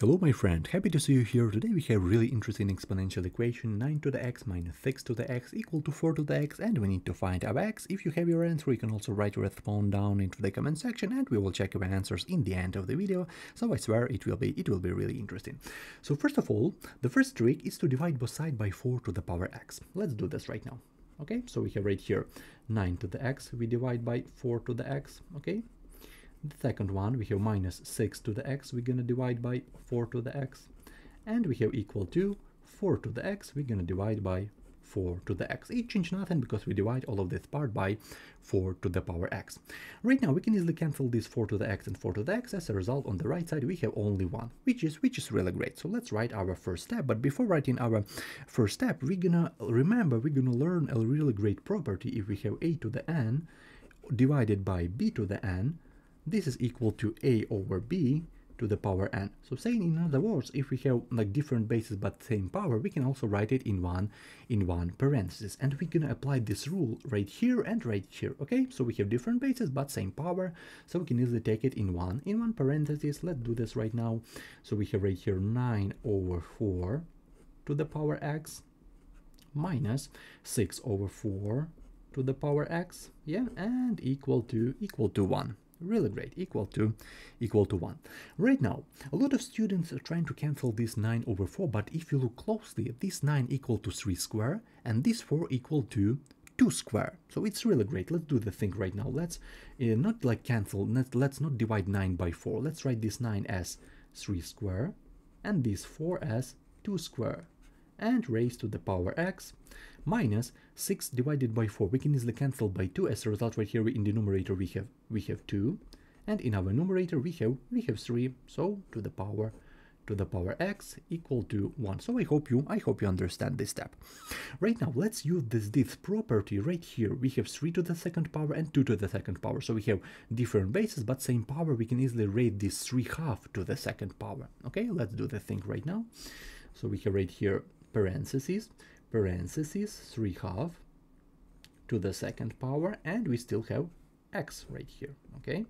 Hello my friend, happy to see you here. Today we have really interesting exponential equation 9 to the x minus 6 to the x equal to 4 to the x and we need to find our x. If you have your answer you can also write your response down into the comment section and we will check your answers in the end of the video. So I swear it will be it will be really interesting. So first of all, the first trick is to divide both sides by 4 to the power x. Let's do this right now. Okay, so we have right here 9 to the x, we divide by 4 to the x, okay? The second one, we have minus 6 to the x, we're going to divide by 4 to the x. And we have equal to 4 to the x, we're going to divide by 4 to the x. It changed nothing because we divide all of this part by 4 to the power x. Right now we can easily cancel this 4 to the x and 4 to the x. As a result, on the right side we have only one, which is which is really great. So let's write our first step. But before writing our first step, we're gonna remember we're gonna learn a really great property if we have a to the n divided by b to the n this is equal to a over b to the power n. So saying in other words, if we have like different bases but same power, we can also write it in one in one parenthesis. And we're gonna apply this rule right here and right here. Okay, so we have different bases but same power, so we can easily take it in one in one parenthesis. Let's do this right now. So we have right here 9 over 4 to the power x minus 6 over 4 to the power x yeah and equal to equal to 1 really great equal to equal to 1 right now a lot of students are trying to cancel this 9 over 4 but if you look closely this 9 equal to 3 square and this 4 equal to 2 square. So it's really great. Let's do the thing right now. Let's uh, not like cancel let's, let's not divide 9 by 4 let's write this 9 as 3 square and this 4 as 2 square and raised to the power x minus 6 divided by 4. We can easily cancel by 2 as a result right here in the numerator we have we have 2 and in our numerator we have we have 3 so to the power to the power x equal to 1. So I hope you I hope you understand this step. Right now let's use this this property right here. We have 3 to the second power and 2 to the second power. So we have different bases but same power. We can easily raise this 3 half to the second power. Okay, let's do the thing right now. So we have right here parentheses parentheses 3 half to the second power and we still have x right here okay?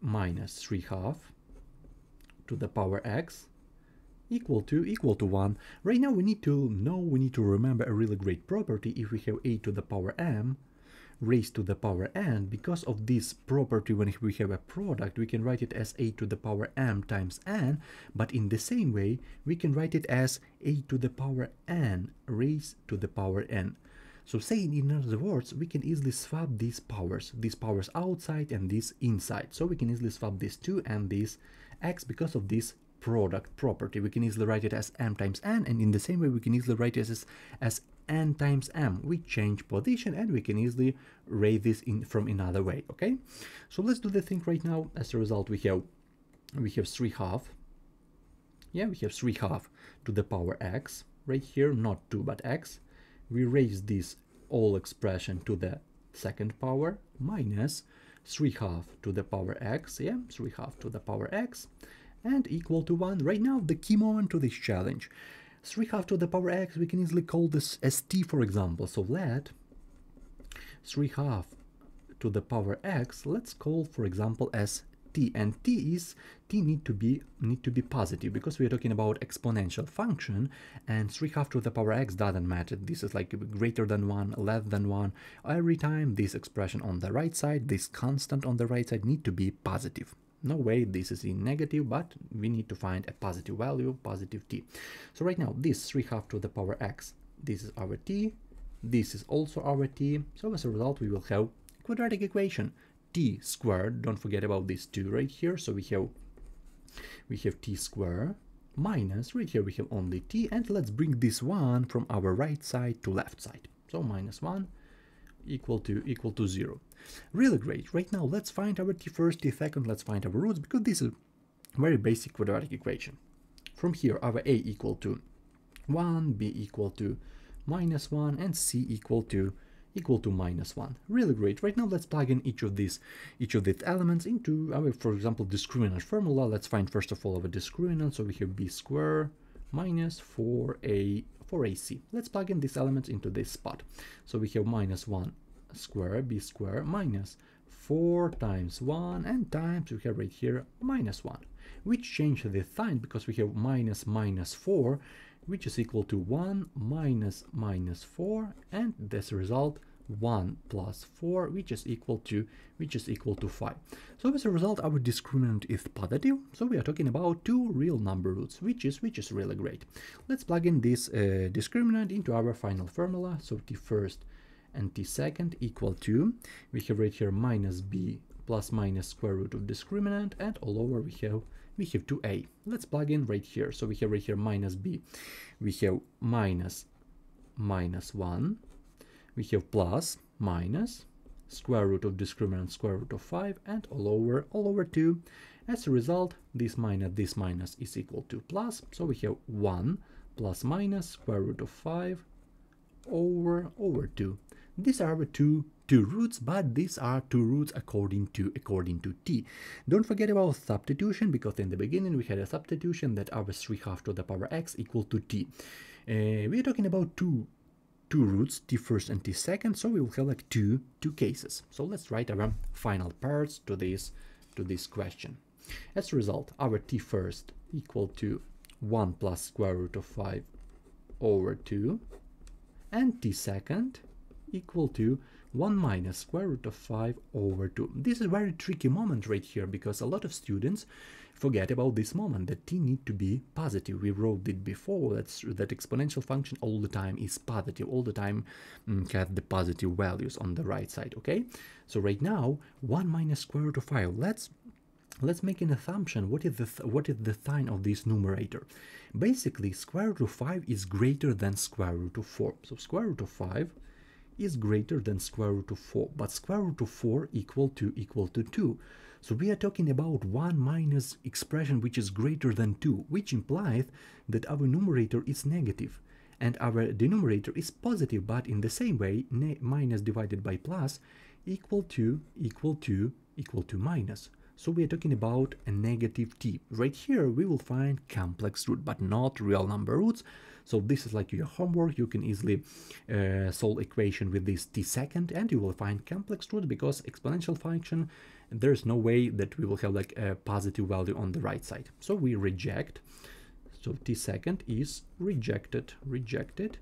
Minus 3 half to the power x equal to equal to 1 right now we need to know we need to remember a really great property. If we have a to the power m raised to the power n. Because of this property when we have a product we can write it as a to the power m times n. But in the same way we can write it as a to the power n raised to the power n. So saying in other words we can easily swap these powers these powers outside and this inside. So we can easily swap this 2 and this x because of this product property. We can easily write it as m times n and in the same way we can easily write it as, as n times m. We change position and we can easily raise this in from another way, okay? So let's do the thing right now. As a result, we have we have 3 half. Yeah, we have 3 half to the power x right here, not 2 but x. We raise this all expression to the second power minus 3 half to the power x, yeah, 3 half to the power x and equal to 1. Right now, the key moment to this challenge 3 half to the power x, we can easily call this as t, for example. So let 3 half to the power x, let's call, for example, as t. And t is t need to be need to be positive because we are talking about exponential function, and 3 half to the power x doesn't matter. This is like greater than 1, less than 1. Every time this expression on the right side, this constant on the right side need to be positive no way this is in negative but we need to find a positive value positive t. So right now this 3 half to the power x this is our t this is also our t. So as a result we will have quadratic equation t squared. Don't forget about this 2 right here. So we have we have t squared minus right here we have only t and let's bring this one from our right side to left side. So minus 1 equal to equal to 0 Really great. Right now, let's find our t first, t second, let's find our roots, because this is very basic quadratic equation. From here, our a equal to 1, b equal to minus 1, and c equal to equal to minus 1. Really great. Right now, let's plug in each of these each of these elements into our, for example, discriminant formula. Let's find first of all our discriminant. So we have b square minus 4a 4ac. Let's plug in these elements into this spot. So we have minus 1 square b square minus 4 times 1 and times we have right here minus 1 which change the sign because we have minus minus 4 which is equal to 1 minus minus 4 and this result 1 plus 4 which is equal to which is equal to 5 so as a result our discriminant is positive. So we are talking about two real number roots which is which is really great. Let's plug in this uh, discriminant into our final formula. So t first and t second equal to we have right here minus b plus minus square root of discriminant and all over we have we have 2a let's plug in right here. So we have right here minus b. We have minus minus 1 we have plus, minus, square root of discriminant square root of 5 and all over all over 2 as a result this minus this minus is equal to plus. So we have 1 plus minus square root of 5 over over 2 these are our two two roots but these are two roots according to according to t. Don't forget about substitution because in the beginning we had a substitution that our 3 half to the power x equal to t. Uh, we're talking about two two roots, t first and t second, so we will have like two two cases. So let's write our final parts to this to this question. As a result, our t first equal to 1 plus square root of 5 over 2 and t second equal to 1 minus square root of 5 over 2. This is a very tricky moment right here because a lot of students forget about this moment that t need to be positive. We wrote it before, that's that exponential function all the time is positive, all the time mm, have the positive values on the right side, okay? So right now, 1 minus square root of 5, let's let's make an assumption what is the what is the sign of this numerator basically square root of 5 is greater than square root of 4 so square root of 5 is greater than square root of 4 but square root of 4 equal to equal to 2 so we are talking about 1 minus expression which is greater than 2, which implies that our numerator is negative and our denominator is positive, but in the same way, minus divided by plus equal to equal to equal to minus. So we are talking about a negative t. Right here we will find complex root, but not real number roots. So this is like your homework. You can easily uh, solve equation with this t second and you will find complex root because exponential function there's no way that we will have like a positive value on the right side. So we reject. So t second is rejected, rejected,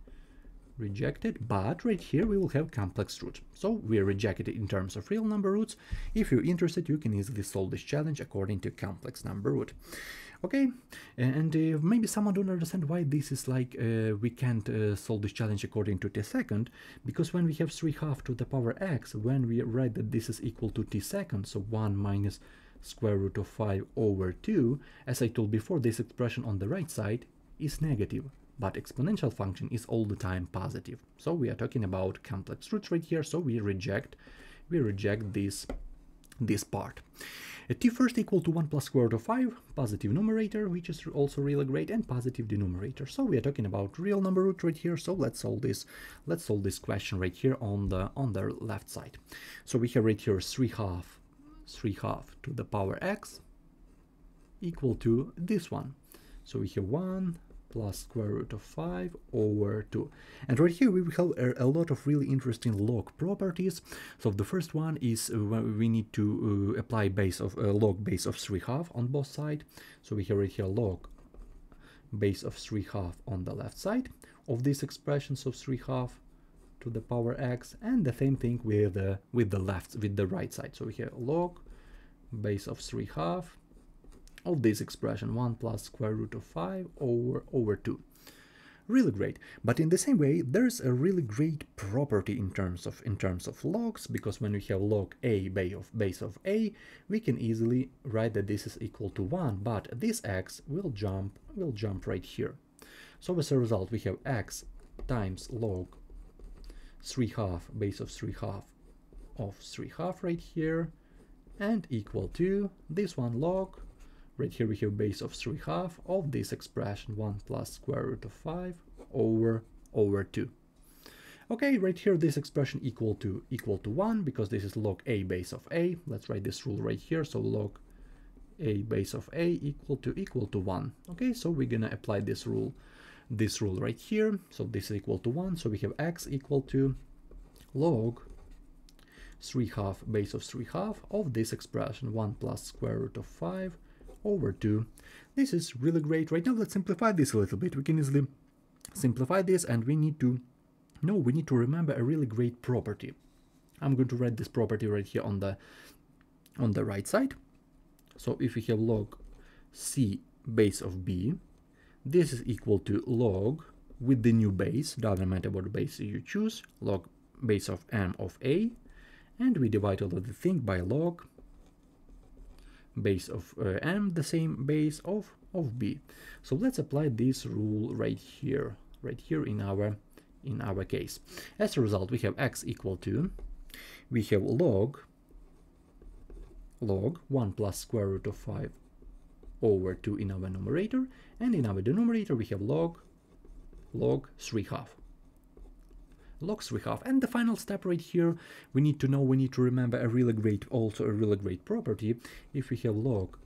rejected, but right here we will have complex root. So we reject it in terms of real number roots. If you're interested, you can easily solve this challenge according to complex number root okay and uh, maybe someone don't understand why this is like uh, we can't uh, solve this challenge according to t second because when we have 3 half to the power x when we write that this is equal to t second so 1 minus square root of 5 over 2 as I told before this expression on the right side is negative but exponential function is all the time positive so we are talking about complex roots right here so we reject we reject this this part t first equal to 1 plus square root of 5, positive numerator, which is also really great, and positive denominator. So we are talking about real number root right here, so let's solve this. Let's solve this question right here on the on the left side. So we have right here 3 half, 3 half to the power x equal to this one. So we have 1 plus square root of 5 over 2. And right here we have a, lot of really interesting log properties. So the first one is uh, we need to uh, apply base of uh, log base of 3 half on both sides. So we have right here log base of 3 half on the left side of these expressions of 3 half to the power x and the same thing with uh, with the left with the right side so we have log base of 3 half of this expression 1 plus square root of 5 over over 2 really great. But in the same way there's a really great property in terms of in terms of logs because when we have log a base of base of a we can easily write that this is equal to 1 but this x will jump will jump right here. So as a result we have x times log 3 half base of 3 half of 3 half right here and equal to this one log Right here we have base of 3 half of this expression 1 plus square root of 5 over over 2. Okay, right here this expression equal to equal to 1 because this is log a base of a. Let's write this rule right here. So log a base of a equal to equal to 1. Okay, so we're gonna apply this rule this rule right here. So this is equal to 1. So we have x equal to log 3 half base of 3 half of this expression 1 plus square root of 5 over 2. This is really great. Right now, let's simplify this a little bit. We can easily simplify this and we need to, no, we need to remember a really great property. I'm going to write this property right here on the, on the right side. So if we have log c base of b, this is equal to log with the new base, doesn't matter what base you choose, log base of m of a, and we divide all of the thing by log base of uh, m, the same base of, of b. So let's apply this rule right here, right here in our in our case. As a result, we have x equal to, we have log, log 1 plus square root of 5 over 2 in our numerator, and in our denominator we have log, log 3 half log 3 half. And the final step right here, we need to know, we need to remember a really great, also a really great property. If we have log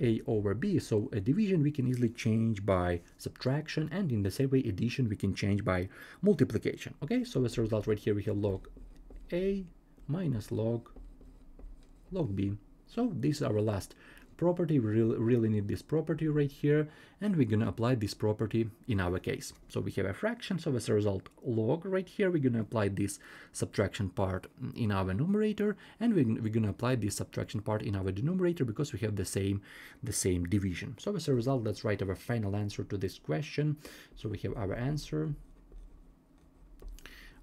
a over b, so a division we can easily change by subtraction, and in the same way addition we can change by multiplication. Okay, so as a result right here we have log a minus log log b. So this is our last property we really, really need this property right here and we're going to apply this property in our case. So we have a fraction so as a result log right here we're going to apply this subtraction part in our numerator and we're, we're going to apply this subtraction part in our denominator because we have the same the same division. So as a result let's write our final answer to this question. So we have our answer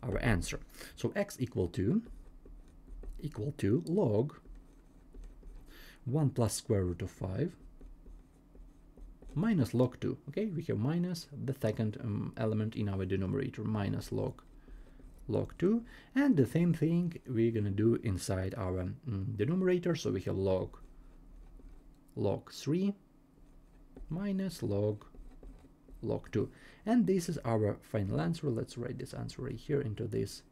our answer. So x equal to equal to log 1 plus square root of 5 minus log 2 okay? We have minus the second um, element in our denominator minus log log 2 and the same thing we're gonna do inside our um, denominator. So we have log log 3 minus log log 2 and this is our final answer. Let's write this answer right here into this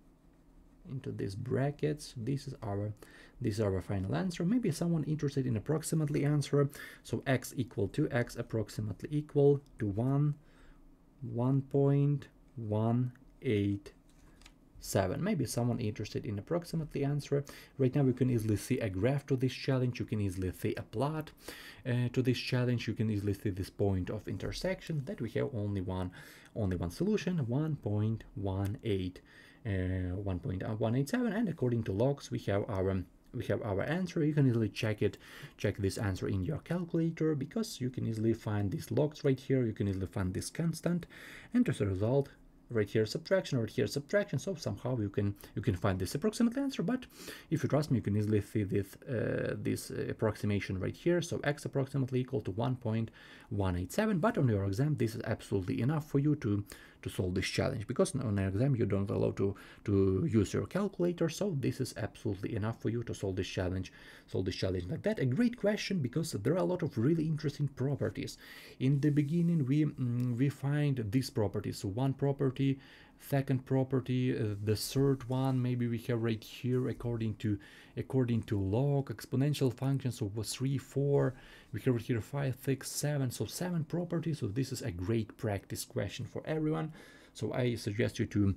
into these brackets. This is our this is our final answer. Maybe someone interested in approximately answer. So x equal to x approximately equal to 1 1.187 maybe someone interested in approximately answer. Right now you can easily see a graph to this challenge. You can easily see a plot uh, to this challenge. You can easily see this point of intersection that we have only one only one solution 1.18 uh, 1.187 and according to logs we have our we have our answer. You can easily check it check this answer in your calculator because you can easily find these logs right here. You can easily find this constant. And as a result right here subtraction right here subtraction. So somehow you can you can find this approximate answer. But if you trust me you can easily see this uh, this approximation right here. So x approximately equal to 1.187 but on your exam this is absolutely enough for you to to solve this challenge. Because on an exam you don't allow to to use your calculator so this is absolutely enough for you to solve this challenge solve this challenge like that. A great question because there are a lot of really interesting properties. In the beginning we mm, we find these properties. So one property second property uh, the third one maybe we have right here according to according to log exponential functions so was 3 4 we have here 5 6 7 so seven properties. So this is a great practice question for everyone. So i suggest you to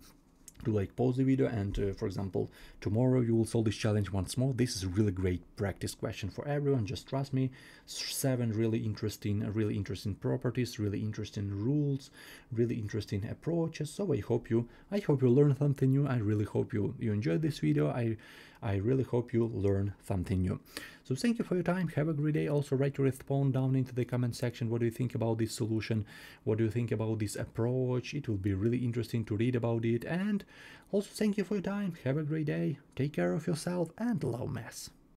like pause the video and uh, for example tomorrow you will solve this challenge once more. This is really great practice question for everyone just trust me. Seven really interesting really interesting properties really interesting rules really interesting approaches. So i hope you i hope you learn something new. I really hope you you enjoyed this video. I I really hope you learn something new. So thank you for your time. Have a great day. Also write your response down into the comment section. What do you think about this solution? What do you think about this approach? It will be really interesting to read about it. And also thank you for your time. Have a great day. Take care of yourself and love maths.